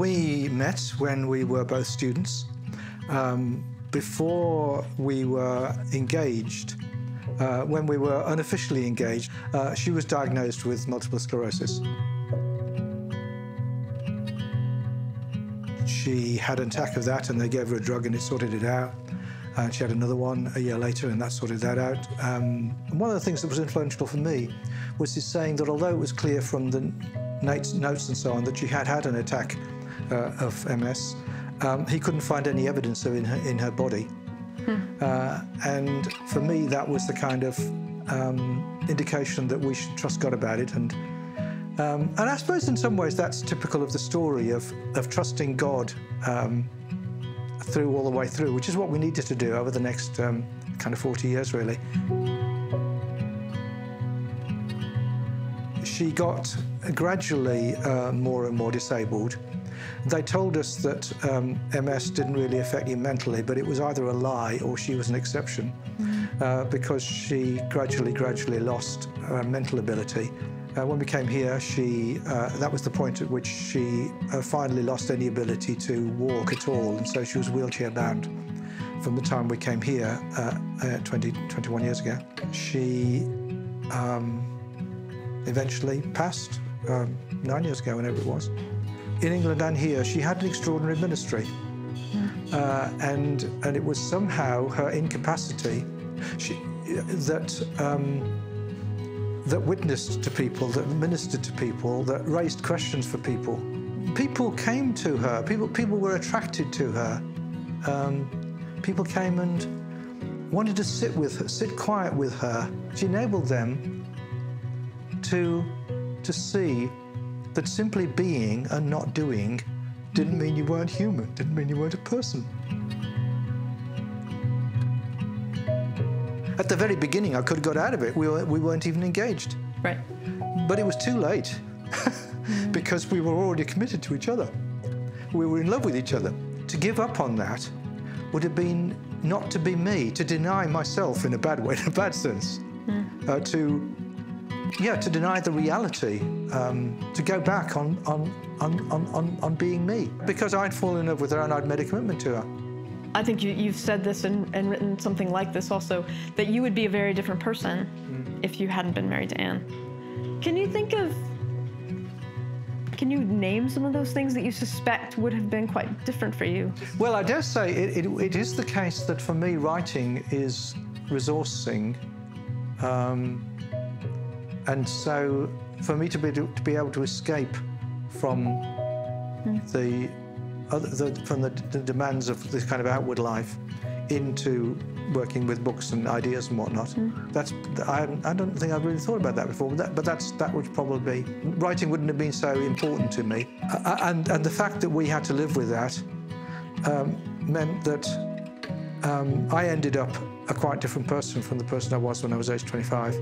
We met when we were both students. Um, before we were engaged, uh, when we were unofficially engaged, uh, she was diagnosed with multiple sclerosis. She had an attack of that and they gave her a drug and it sorted it out. And she had another one a year later and that sorted that out. Um, and one of the things that was influential for me was his saying that although it was clear from the notes and so on that she had had an attack uh, of MS, um, he couldn't find any evidence of in her, in her body. Hmm. Uh, and for me, that was the kind of um, indication that we should trust God about it. And um, and I suppose in some ways that's typical of the story of of trusting God um, through all the way through, which is what we needed to do over the next um, kind of 40 years, really. She got gradually uh, more and more disabled. They told us that um, MS didn't really affect you mentally, but it was either a lie or she was an exception mm. uh, because she gradually, gradually lost her mental ability. Uh, when we came here, she uh, that was the point at which she uh, finally lost any ability to walk at all, and so she was wheelchair bound from the time we came here uh, 20, 21 years ago. She um, eventually passed um, nine years ago, whenever it was in England and here, she had an extraordinary ministry. Uh, and, and it was somehow her incapacity she, that, um, that witnessed to people, that ministered to people, that raised questions for people. People came to her, people, people were attracted to her. Um, people came and wanted to sit with her, sit quiet with her. She enabled them to, to see that simply being and not doing didn't mean you weren't human, didn't mean you weren't a person. At the very beginning, I could have got out of it. We, were, we weren't even engaged. Right. But it was too late because we were already committed to each other. We were in love with each other. To give up on that would have been not to be me, to deny myself in a bad way, in a bad sense, mm. uh, to yeah, to deny the reality, um, to go back on, on, on, on, on being me. Because I'd fallen in love with her and I'd made a commitment to her. I think you, have said this and, and, written something like this also, that you would be a very different person mm. if you hadn't been married to Anne. Can you think of, can you name some of those things that you suspect would have been quite different for you? Well, I dare say it, it, it is the case that for me, writing is resourcing. Um, and so for me to be, to, to be able to escape from mm. the, other, the, from the, the, demands of this kind of outward life into working with books and ideas and whatnot. Mm. That's I, I, don't think I've really thought about that before, but, that, but that's that would probably writing wouldn't have been so important to me, uh, and and the fact that we had to live with that um, meant that um, I ended up a quite different person from the person I was when I was age 25.